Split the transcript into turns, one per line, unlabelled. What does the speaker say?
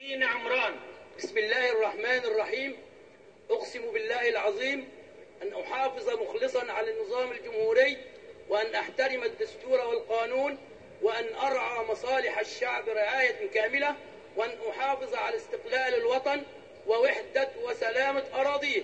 دين عمران.
بسم الله الرحمن الرحيم. أقسم بالله العظيم أن أحافظ مخلصا على النظام الجمهوري وأن أحترم الدستور والقانون وأن أرعى مصالح الشعب رعاية كاملة وأن أحافظ على استقلال الوطن ووحدة وسلامة أراضيه.